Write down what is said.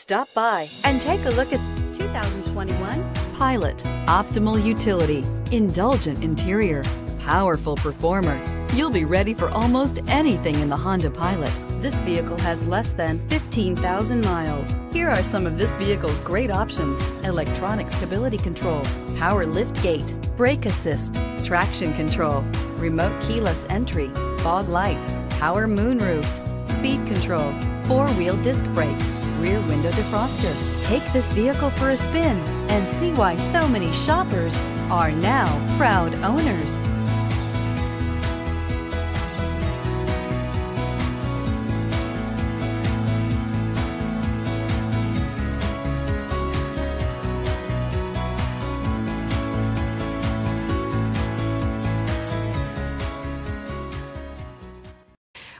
Stop by and take a look at 2021 Pilot. Optimal utility, indulgent interior, powerful performer. You'll be ready for almost anything in the Honda Pilot. This vehicle has less than 15,000 miles. Here are some of this vehicle's great options. Electronic stability control, power lift gate, brake assist, traction control, remote keyless entry, fog lights, power moonroof, speed control, four-wheel disc brakes, rear window defroster. Take this vehicle for a spin and see why so many shoppers are now proud owners.